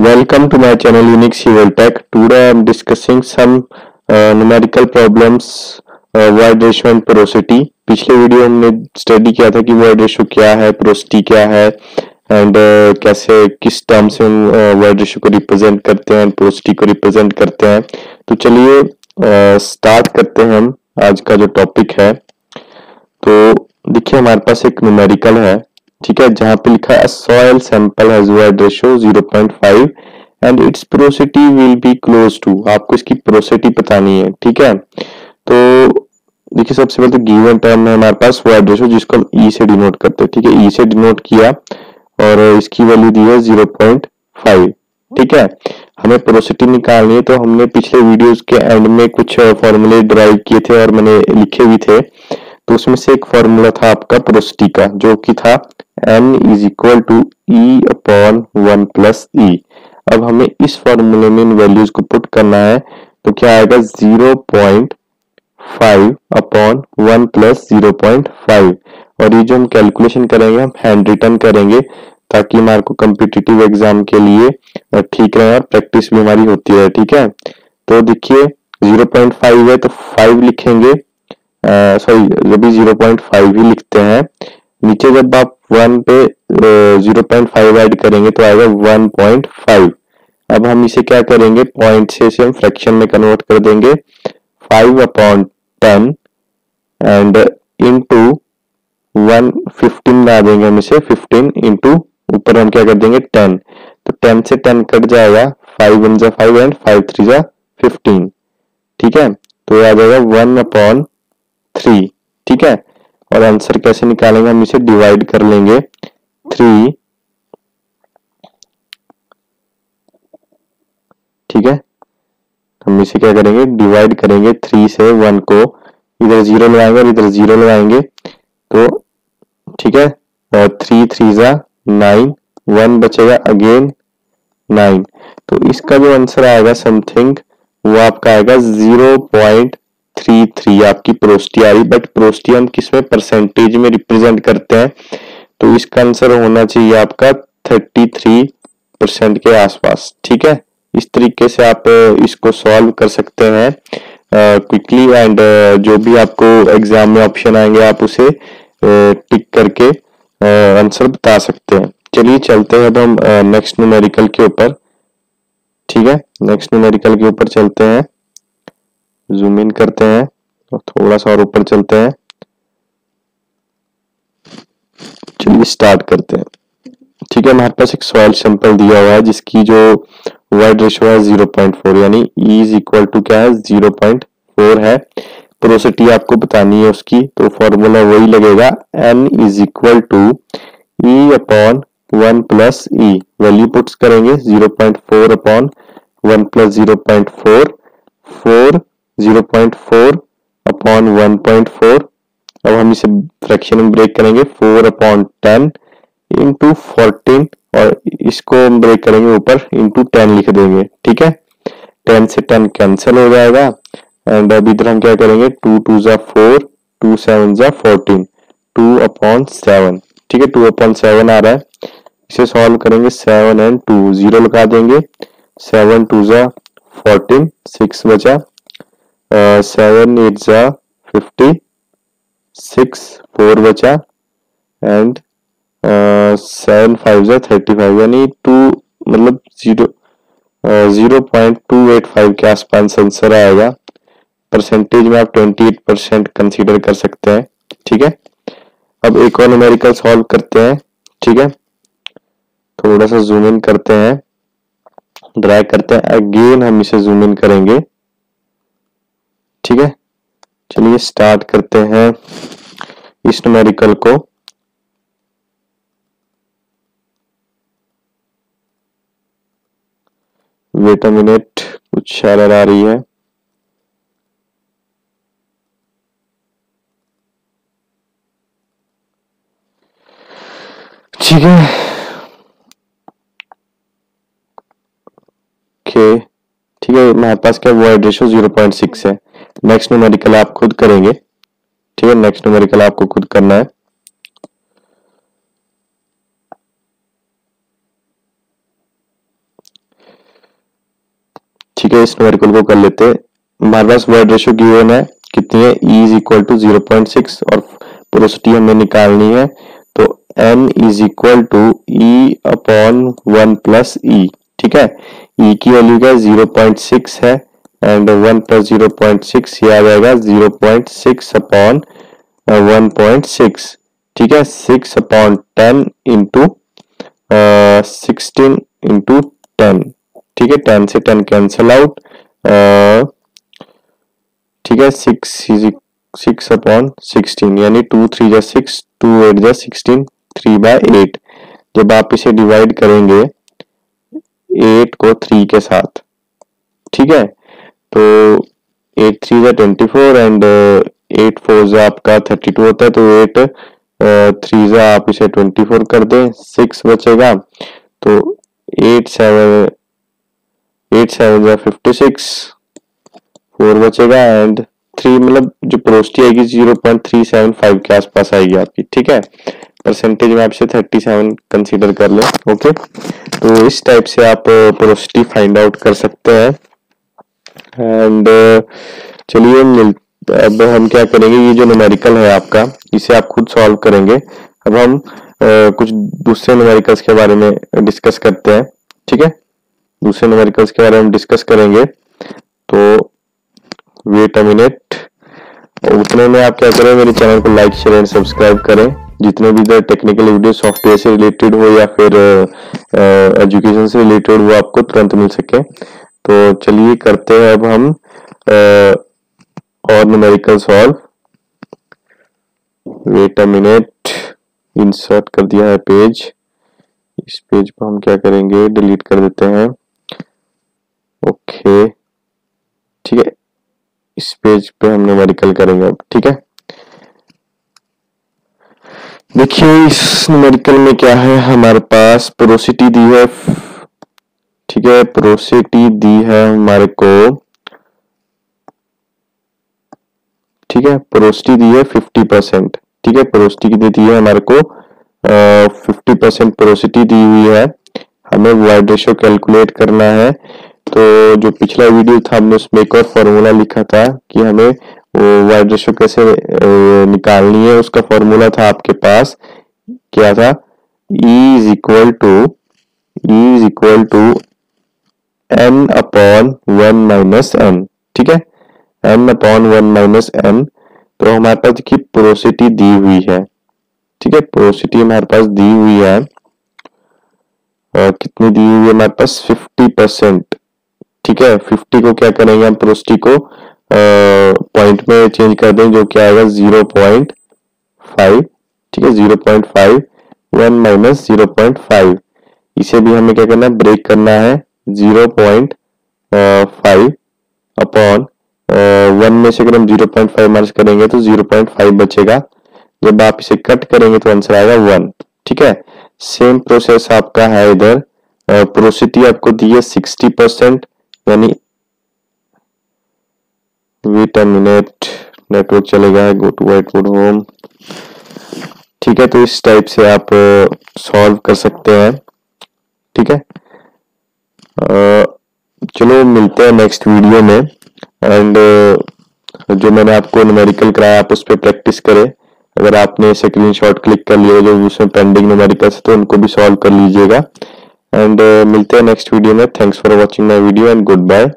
Welcome to my channel Unix Civil Tech. Today I am discussing some uh, numerical problems uh, wide ratio and porosity. पिछले video हमने study किया था कि void ratio क्या है porosity क्या है एंड uh, कैसे किस टर्म से हम uh, रेशियो को रिप्रेजेंट करते हैं पोरोसिटी को रिप्रेजेंट करते हैं तो चलिए स्टार्ट uh, करते हैं हम आज का जो टॉपिक है तो देखिए हमारे पास एक न्यूमेरिकल है ठीक है, जहाँ पे लिखा है soil sample has void ratio 0.5 and it's porosity will be close to आपको इसकी पोरोसिटी बतानी है, ठीक है? तो देखिए, सबसे पहले तो गिवन टर्म है हमारे पास वाइड रेशियो जिसको हम ई e से डिनोट करते हैं, ठीक है? ई e से डिनोट किया और इसकी वैल्यू दी है 0.5 ठीक है? हमें पोरोसिटी निकालनी है तो हमने पिछले वीडियोस के एंड में कुछ फॉर्मूले ड्राइव किए थे और मैंने लिखे भी थे। तो उसमें से एक फॉर्मूला था आपका पोरोसिटी का, जो कि था n is equal to e upon one plus e अब हमें इस फॉर्मूले में इन वैल्यूज़ को पुट करना है तो क्या आएगा zero point five upon one plus zero point five और ये जो हम कैलकुलेशन करेंगे, हम हैंड रिटर्न करेंगे, ताकि हमारे को कम्पिटिटिव एग्ज़ाम के लिए ठीक रहे और प्रैक्टिस भी हमारी होती है ठीक है? तो देखिए 0.5 है तो 5 लिखेंगे। सॉरी जब भी 0.5 ही लिखते हैं। नीचे जब आप वन पे ज़ीरो पॉइंट फाइव एड करेंगे तो आएगा वन पॉइंट फाइव अब हम इसे क्या करेंगे? पॉइंट से इसे हम फ्रैक्शन में कन्वर्ट कर देंगे। Five upon ten and into one fifteen ला देंगे हम इसे। फिफ्टीन इंटू ऊपर हम क्या कर देंगे? टेन तो टेन से टेन कट जाएगा। फाइव वन जा फाइव एंड फाइव थ्री जा फिफ्टीन ठीक है? तो आ जाएगा वन अपॉन थ्री ठीक है? और आंसर कैसे निकालेंगे? हम इसे डिवाइड कर लेंगे। थ्री ठीक है? हम इसे क्या करेंगे? डिवाइड करेंगे थ्री से वन को। इधर ज़ीरो लगाएँगे और इधर ज़ीरो लगाएँगे तो ठीक है? और थ्री थ्री जा नाइन वन बचेगा अगेन नाइन तो इसका जो आंसर आएगा समथिंग वो आपका आएगा ज़ीरो पॉइंट थ्री थ्री आपकी प्रोस्टी आई बट प्रोस्टी हम किसमें परसेंटेज में रिप्रेजेंट करते हैं? तो इसका आंसर होना चाहिए आपका थर्टी थ्री परसेंट के आसपास ठीक है? इस तरीके से आप इसको सॉल्व कर सकते हैं क्विकली uh, एंड uh, जो भी आपको एग्ज़ाम में ऑप्शन आएँगे आप उसे टिक uh, करके आंसर बता सकते हैं। चलिए चलते हैं अब हम नेक्स्ट न्यूमेरिकल के ऊपर ठीक है? नेक्स्ट न्यूमेरिकल के ऊपर चलते हैं। जूम इन करते हैं थोड़ा सा और ऊपर चलते हैं। चलिए स्टार्ट करते हैं। ठीक है, हमारे पास एक सॉइल सैंपल दिया हुआ है जिसकी जो वाइड रेशियो है 0.4 यानी E इज़ इक्वल टू क्या है? 0.4 है। पोरोसिटी आपको बतानी है उसकी तो फॉर्मूला वही लगेगा n is equal to e upon one plus e value puts करेंगे 0.4 upon one plus zero point four four 0.4 upon 1.4 अब हम इसे फ्रैक्शन में ब्रेक करेंगे, four upon ten into fourteen, और इसको हम ब्रेक करेंगे ऊपर, इंटू टेन लिख देंगे, ठीक है? टेन से टेन कैंसिल हो जाएगा, एंड अब इधर हम क्या करेंगे, टू टू जा फोर, टू सेवन जा फोर्टीन, टू अपॉन सेवन, ठीक है? टू अपॉन सेवन आ रहा है, इसे सॉल्व करेंगे सेवन एंड टू, ज़ीरो लगा देंगे, सेवन टू जा फोर्टीन, सिक्स बचा सेवन एट जा फिफ्टी सिक्स फोर बचा एंड सेवन फाइव जा थर्टी फाइव यानी टू मतलब zero zero point two eight five के आसपास आंसर आएगा। परसेंटेज में आप ट्वेंटी एट परसेंट कंसिडर कर सकते हैं, ठीक है? अब एक और न्यूमेरिकल सॉल्व करते हैं, ठीक है? थोड़ा सा जूम इन करते हैं ड्राई करते हैं अगेन हम इसे जूम इन करेंगे। ठीक है? चलिए स्टार्ट करते हैं इस न्यूमेरिकल को। वेट अ मिनट कुछ एरर आ रही है। ठीक है। ठीक है, मेरे पास क्या void ratio zero point six है? नेक्स्ट न्यूमेरिकल आप खुद करेंगे। ठीक है नेक्स्ट न्यूमेरिकल आपको खुद करना है। ठीक है, इस न्यूमेरिकल को कर लेते हैं। हमारे पास वर्ड रेशियो गिवन है। कितनी है? E is equal to zero point six और पोरोसिटी हमें निकालनी है। तो n is equal to e upon one plus e ठीक है? ई e की वैल्यू क्या है? ज़ीरो पॉइंट सिक्स है। And one plus zero point six ये आ जाएगा zero point six upon one point six ठीक है? Six upon ten into sixteen into ten ठीक है? टेन से टेन कैंसिल आउट ठीक है? सिक्स सिक्स अपॉन सिक्सटीन यानी टू थ्री जा सिक्स टू एट जा सिक्सटीन थ्री बाय एट जब आप इसे डिवाइड करेंगे एट को थ्री के साथ. ठीक है? तो एट थ्री जा twenty four and eight four जा आपका थर्टी टू होता है तो एट थ्री जा आप इसे ट्वेंटी फोर कर दें सिक्स बचेगा तो एट सेवन एट सेवन जा फिफ्टी सिक्स फोर बचेगा एंड थ्री मतलब जो प्रोस्टी आएगी zero point three seven five के आसपास आएगी आपकी, ठीक है? परसेंटेज में आपसे थर्टी सेवन कंसिडर कर लें ओके तो इस टाइप से आप प्रोस्टी फाइंड आउट कर सकते हैं। एंड चलिए मिल अब हम क्या करेंगे? ये जो न्यूमेरिकल है आपका इसे आप खुद सॉल्व करेंगे। अब हम आ, कुछ दूसरे न्यूमेरिकल्स के बारे में डिस्कस करते हैं ठीक है? दूसरे न्यूमेरिकल्स के बारे में डिस्कस करेंगे। तो वेट अ मिनट उतने में आप क्या करें मेरे चैनल को लाइक शेयर एंड सब्सक्राइब करें। जितने भी इधर टेक्निकल वीडियो सॉफ्टवेयर से रिलेटेड हो या फिर एजुकेशन से रिलेटेड हो आपको तुरंत मिल सके। तो चलिए करते हैं अब हम और numerical solve wait a minute insert कर दिया है पेज इस पेज पर हम क्या करेंगे? डिलीट कर देते हैं. ओके ठीक है. इस पेज पे हम न्यूमेरिकल करेंगे अब, ठीक है? देखिए, इस न्यूमेरिकल में क्या है? हमारे पास प्रोसिटी दी है ठीक है प्रोसिटी दी है हमारे को। ठीक है प्रोसिटी दी है फिफ्टी परसेंट ठीक है प्रोसिटी की दी है हमारे को फिफ्टी परसेंट प्रोसिटी दी हुई है। हमें वाइड रेशो कैलकुलेट करना है। तो जो पिछला वीडियो था, हमने उसमें एक और फॉर्मूला लिखा था कि हमें वाइड रेशो कैसे निकालनी है, उसका फॉर्मूला था आपके पास। क्या था? E is equal to E is equal to n upon one minus n ठीक है? N upon one minus n तो हमारे पास देखिए पोरोसिटी दी हुई है, ठीक है? पोरोसिटी हमारे पास दी हुई है, और कितनी दी हुई है? हमारे पास फिफ्टी परसेंट ठीक है? फिफ्टी को क्या करेंगे हम? पोरोसिटी को पॉइंट में चेंज कर दें, जो क्या आएगा ज़ीरो पॉइंट फाइव ठीक है? Zero point five one minus zero point five इसे भी हमें क्या करना है? ब्रेक करना है zero point five upon one में से अगर हम ज़ीरो पॉइंट फाइव माइनस करेंगे तो ज़ीरो पॉइंट फाइव बचेगा। जब आप इसे कट करेंगे तो आंसर आएगा वन, ठीक है? सेम प्रोसेस आपका है इधर। प्रोसिटी आपको दी है सिक्सटी परसेंट, यानी वेट अ नेटवर्क चलेगा, go to white board home. ठीक है तो इस टाइप से आप सॉल्व कर सकते हैं, ठीक है? चलो मिलते हैं नेक्स्ट वीडियो में। एंड जो मैंने आपको न्यूमेरिकल कराया, आप उस पर प्रैक्टिस करें। अगर आपने स्क्रीन शॉट क्लिक कर लिया जो उसमें पेंडिंग न्यूमेरिकल्स तो उनको भी सॉल्व कर लीजिएगा। एंड मिलते हैं नेक्स्ट वीडियो में। Thanks for watching my video and goodbye